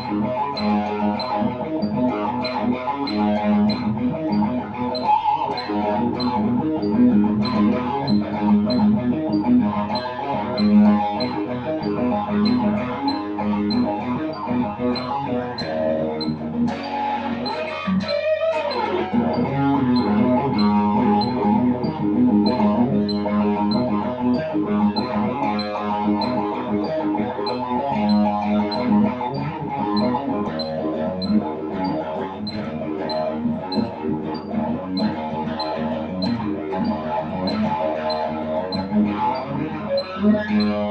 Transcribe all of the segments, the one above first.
Thank you. Amen.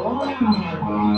Oh, my God.